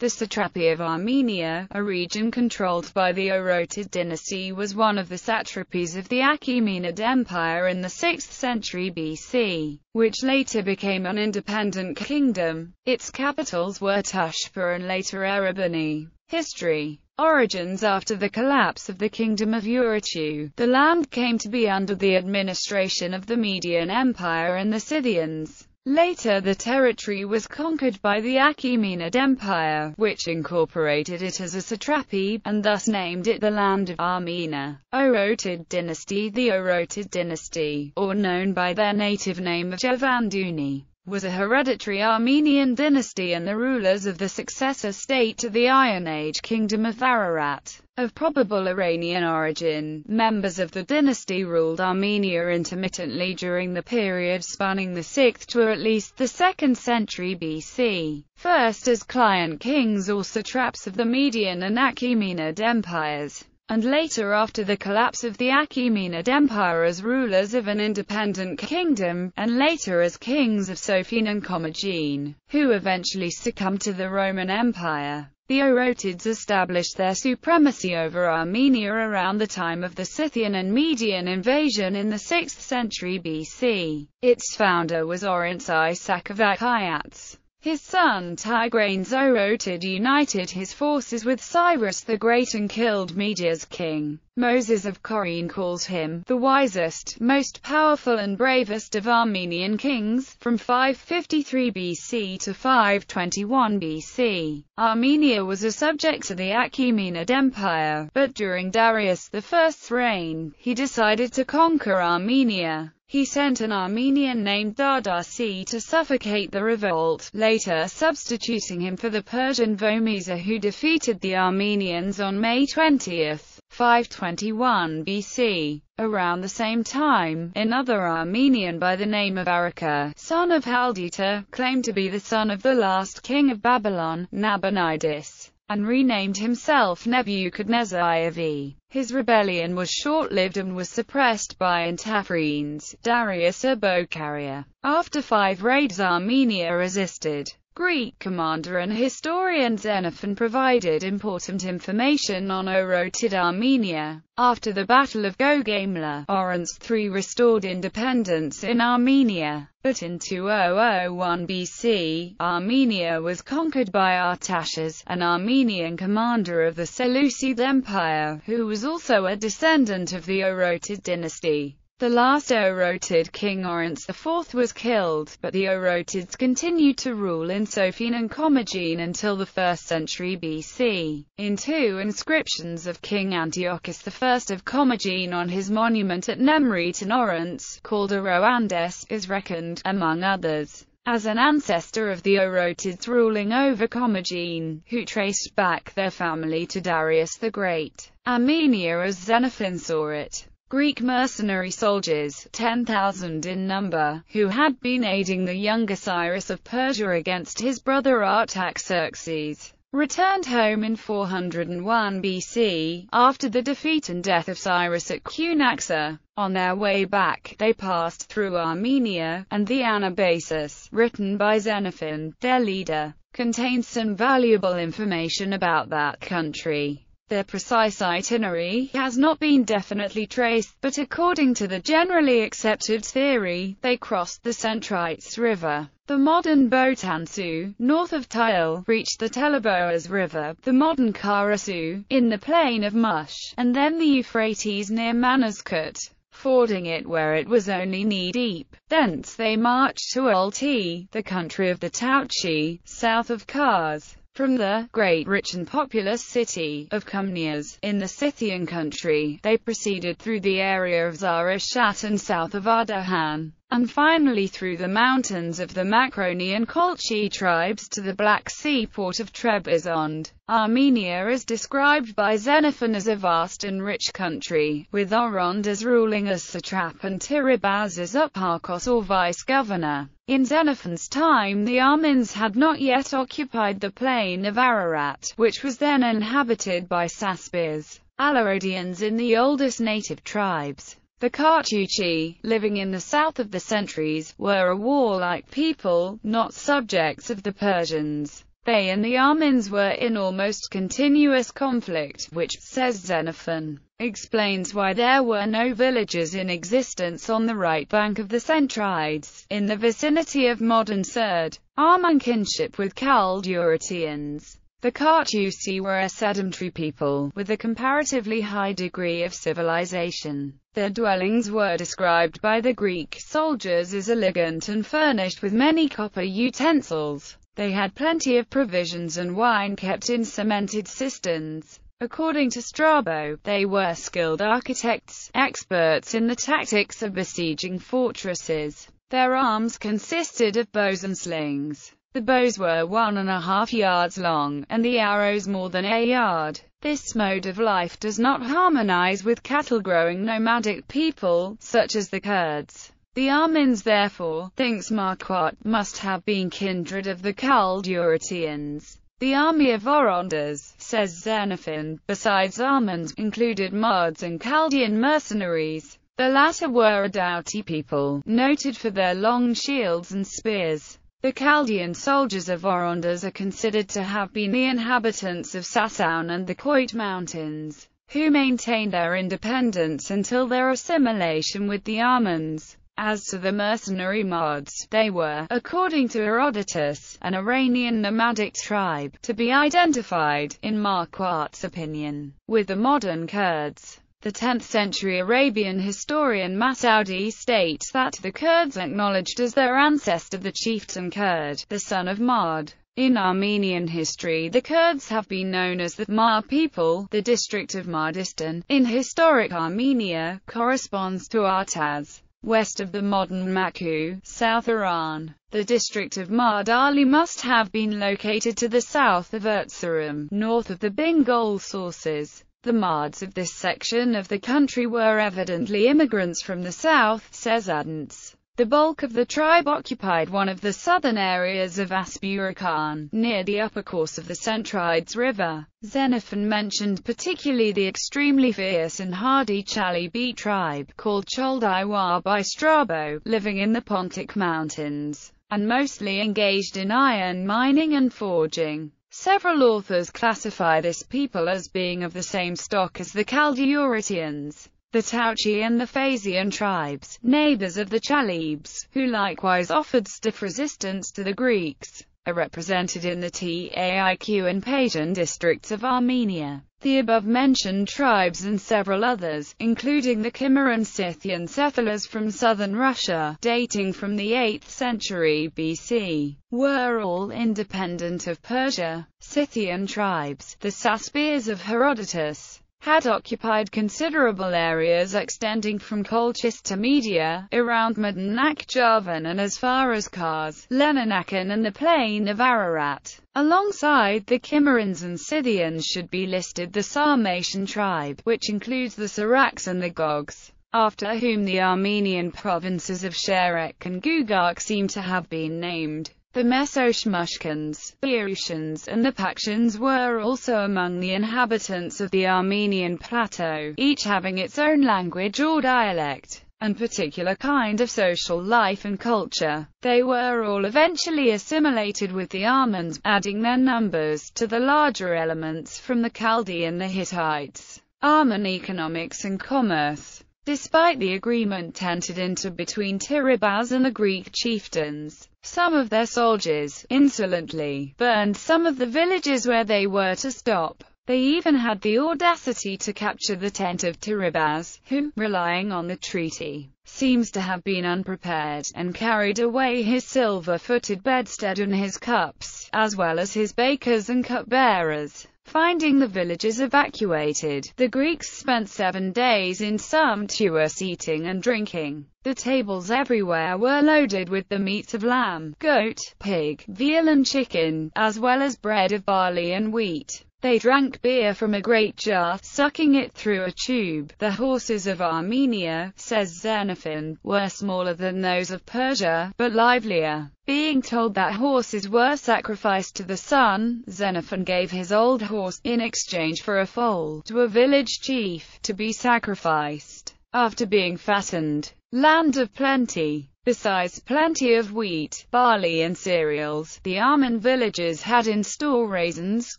The satrapy of Armenia, a region controlled by the Orontid dynasty was one of the satrapies of the Achaemenid Empire in the 6th century BC, which later became an independent kingdom. Its capitals were Tushpa and later Erebuni. History Origins After the collapse of the Kingdom of Urartu, the land came to be under the administration of the Median Empire and the Scythians. Later the territory was conquered by the Achaemenid Empire, which incorporated it as a satrapy, and thus named it the Land of Armenia. Orontid dynasty The Orontid dynasty, or known by their native name of Yervanduni, was a hereditary Armenian dynasty and the rulers of the successor state to the Iron Age kingdom of Ararat. Of probable Iranian origin, members of the dynasty ruled Armenia intermittently during the period spanning the 6th to at least the 2nd century BC, first as client kings or satraps of the Median and Achaemenid empires and later after the collapse of the Achaemenid Empire as rulers of an independent kingdom, and later as kings of Sophene and Commagene, who eventually succumbed to the Roman Empire. The Orontids established their supremacy over Armenia around the time of the Scythian and Median invasion in the 6th century BC. Its founder was Orontes I Sakavakyats. His son Tigranes Orontid united his forces with Cyrus the Great and killed Media's king. Moses of Chorene calls him the wisest, most powerful and bravest of Armenian kings, from 553 BC to 521 BC. Armenia was a subject of the Achaemenid Empire, but during Darius I's reign, he decided to conquer Armenia. He sent an Armenian named Dadarshi to suffocate the revolt, later substituting him for the Persian Vaumisa who defeated the Armenians on May 20, 521 BC. Around the same time, another Armenian by the name of Araka, son of Haldita, claimed to be the son of the last king of Babylon, Nabonidus and renamed himself Nebuchadnezzar IV. His rebellion was short-lived and was suppressed by Intaphernes, Darius Urbocaria. After five raids Armenia resisted. Greek commander and historian Xenophon provided important information on Orontid Armenia. After the Battle of Gaugamela, Orontes III restored independence in Armenia, but in 2001 BC, Armenia was conquered by Artashes, an Armenian commander of the Seleucid Empire, who was also a descendant of the Orontid dynasty. The last Orontid king Orontes IV was killed, but the Orontids continued to rule in Sophene and Commagene until the 1st century BC. In two inscriptions of King Antiochus I of Commagene on his monument at Nemriton Orontes, called Oroandes, is reckoned, among others, as an ancestor of the Orontids ruling over Commagene, who traced back their family to Darius the Great. Armenia as Xenophon saw it. Greek mercenary soldiers, 10,000 in number, who had been aiding the younger Cyrus of Persia against his brother Artaxerxes, returned home in 401 BC, after the defeat and death of Cyrus at Cunaxa. On their way back, they passed through Armenia, and the Anabasis, written by Xenophon, their leader, contains some valuable information about that country. Their precise itinerary has not been definitely traced, but according to the generally accepted theory, they crossed the Centrites River, the modern Botansu, north of Tyle, reached the Teleboas River, the modern Karasu, in the plain of Mush, and then the Euphrates near Manazkert fording it where it was only knee-deep. Thence they marched to Ulti, the country of the Tauchi, south of Kars from the great rich and populous city of Gymnias, in the Scythian country, they proceeded through the area of Zarashat and south of Ardahan and finally through the mountains of the Macroni and Colchi tribes to the Black Sea port of Trebizond. Armenia is described by Xenophon as a vast and rich country, with Orontes ruling as satrap and Tiribaz as upharkos or vice-governor. In Xenophon's time the Armens had not yet occupied the plain of Ararat, which was then inhabited by Saspes, Alarodians in the oldest native tribes. The Carduchi, living in the south of the Centrites, were a warlike people, not subjects of the Persians. They and the Armenians were in almost continuous conflict, which, says Xenophon, explains why there were no villages in existence on the right bank of the Centrites, in the vicinity of modern Serd. Arman kinship with Khaldo-Urartians. The Carduchi were a sedentary people, with a comparatively high degree of civilization. Their dwellings were described by the Greek soldiers as elegant and furnished with many copper utensils. They had plenty of provisions and wine kept in cemented cisterns. According to Strabo, they were skilled architects, experts in the tactics of besieging fortresses. Their arms consisted of bows and slings. The bows were one and a half yards long, and the arrows more than a yard. This mode of life does not harmonize with cattle-growing nomadic people, such as the Kurds. The Armenians therefore, thinks Marquardt, must have been kindred of the Khaldo-Urartians. The army of Orontas, says Xenophon, besides Armenians, included Mards and Chaldean mercenaries. The latter were a doughty people, noted for their long shields and spears. The Chaldean soldiers of Orontas are considered to have been the inhabitants of Sassoun and the Khoit Mountains, who maintained their independence until their assimilation with the Armenians. As to the mercenary Mards, they were, according to Herodotus, an Iranian nomadic tribe, to be identified, in Marquardt's opinion, with the modern Kurds. The 10th-century Arabian historian Masoudi states that the Kurds acknowledged as their ancestor the chieftain Kurd, the son of Mard. In Armenian history the Kurds have been known as the Mar people. The district of Mardistan, in historic Armenia, corresponds to Artaz west of the modern Maku, South Iran. The district of Mardali must have been located to the south of Erzurum, north of the Bingöl sources. The Mards of this section of the country were evidently immigrants from the south, says Adontz. The bulk of the tribe occupied one of the southern areas of Vaspurakan, near the upper course of the Centrites River. Xenophon mentioned particularly the extremely fierce and hardy Chalybes tribe, called Choldaiwa by Strabo, living in the Pontic Mountains, and mostly engaged in iron mining and forging. Several authors classify this people as being of the same stock as the Khaldo-Urartians the Tauchi and the Phasian tribes, neighbors of the Chalybes, who likewise offered stiff resistance to the Greeks, are represented in the Taiq and Pajan districts of Armenia. The above-mentioned tribes and several others, including the Cimmerian Scythian settlers from southern Russia, dating from the 8th century BC, were all independent of Persia. Scythian tribes, the Saspers of Herodotus, had occupied considerable areas extending from Colchis to Media, around modern Nakhchivan and as far as Kars, Leninakan and the plain of Ararat. Alongside the Cimmerians and Scythians should be listed the Sarmatian tribe, which includes the Siraks and the Gogs after whom the Armenian provinces of Shirak and Gugark seem to have been named. The Mesoshmushkans, the Erushans, and the Paktians were also among the inhabitants of the Armenian plateau, each having its own language or dialect, and particular kind of social life and culture. They were all eventually assimilated with the Armenians, adding their numbers to the larger elements from the Chaldean and the Hittites. Armen economics and commerce Despite the agreement entered into between Tiribaz and the Greek chieftains, some of their soldiers, insolently, burned some of the villages where they were to stop. They even had the audacity to capture the tent of Tiribaz, who, relying on the treaty, seems to have been unprepared, and carried away his silver-footed bedstead and his cups, as well as his bakers and cupbearers. Finding the villages evacuated, the Greeks spent seven days in sumptuous eating and drinking. The tables everywhere were loaded with the meats of lamb, goat, pig, veal and chicken, as well as bread of barley and wheat. They drank beer from a great jar, sucking it through a tube. The horses of Armenia, says Xenophon, were smaller than those of Persia, but livelier. Being told that horses were sacrificed to the sun, Xenophon gave his old horse, in exchange for a foal, to a village chief, to be sacrificed. After being fattened, land of plenty, Besides plenty of wheat, barley and cereals, the Arman villages had in store raisins,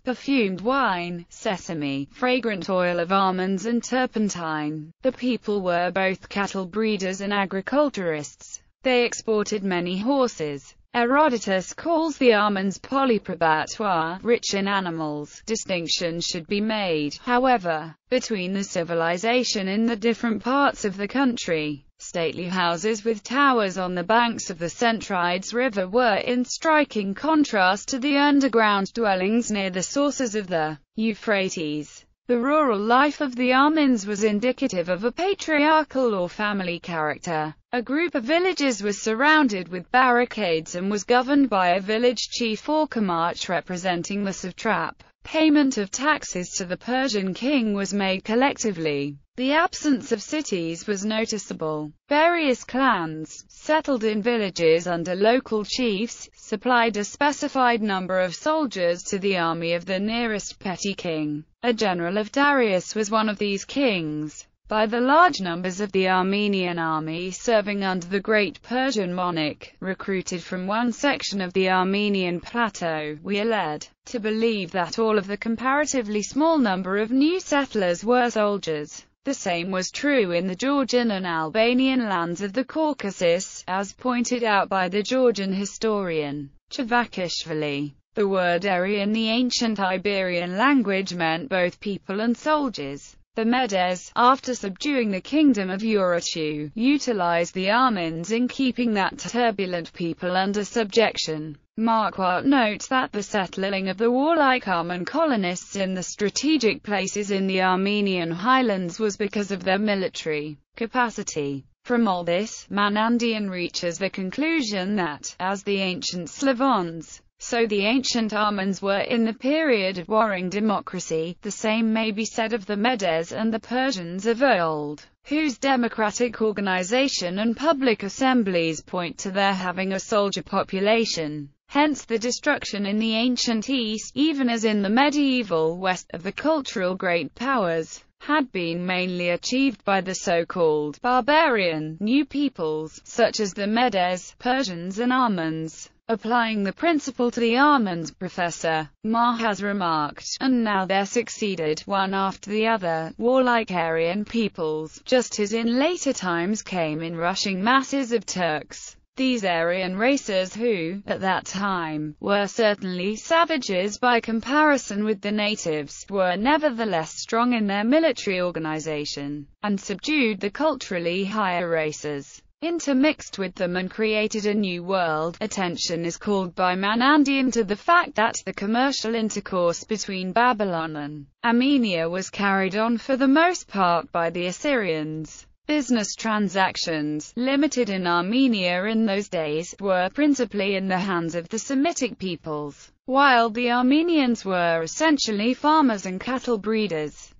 perfumed wine, sesame, fragrant oil of almonds and turpentine. The people were both cattle breeders and agriculturists. They exported many horses. Herodotus calls the Armans polyprobatoires, rich in animals. Distinction should be made, however, between the civilization in the different parts of the country. Stately houses with towers on the banks of the Centrites River were in striking contrast to the underground dwellings near the sources of the Euphrates. The rural life of the Armans was indicative of a patriarchal or family character. A group of villages was surrounded with barricades and was governed by a village chief or Kamach representing the satrap. Payment of taxes to the Persian king was made collectively. The absence of cities was noticeable. Various clans, settled in villages under local chiefs, supplied a specified number of soldiers to the army of the nearest petty king. A general of Darius was one of these kings. By the large numbers of the Armenian army serving under the great Persian monarch, recruited from one section of the Armenian plateau, we are led to believe that all of the comparatively small number of new settlers were soldiers. The same was true in the Georgian and Albanian lands of the Caucasus, as pointed out by the Georgian historian Javakhishvili. The word Eri in the ancient Iberian language meant both people and soldiers. The Medes, after subduing the kingdom of Urartu, utilized the Armans in keeping that turbulent people under subjection. Marquardt notes that the settling of the warlike Arman colonists in the strategic places in the Armenian highlands was because of their military capacity. From all this, Manandian reaches the conclusion that, as the ancient Slavons, so the ancient Armans were in the period of warring democracy, the same may be said of the Medes and the Persians of old whose democratic organization and public assemblies point to their having a soldier population. Hence the destruction in the ancient East, even as in the medieval West, of the cultural great powers, had been mainly achieved by the so-called barbarian new peoples, such as the Medes, Persians and Armans. Applying the principle to the Armans, Professor Marr has remarked, and now there succeeded, one after the other, warlike Aryan peoples, just as in later times came in rushing masses of Turks. These Aryan races who, at that time, were certainly savages by comparison with the natives, were nevertheless strong in their military organization, and subdued the culturally higher races intermixed with them and created a new world. Attention is called by Manandian to the fact that the commercial intercourse between Babylon and Armenia was carried on for the most part by the Assyrians. Business transactions, limited in Armenia in those days, were principally in the hands of the Semitic peoples, while the Armenians were essentially farmers and cattle breeders.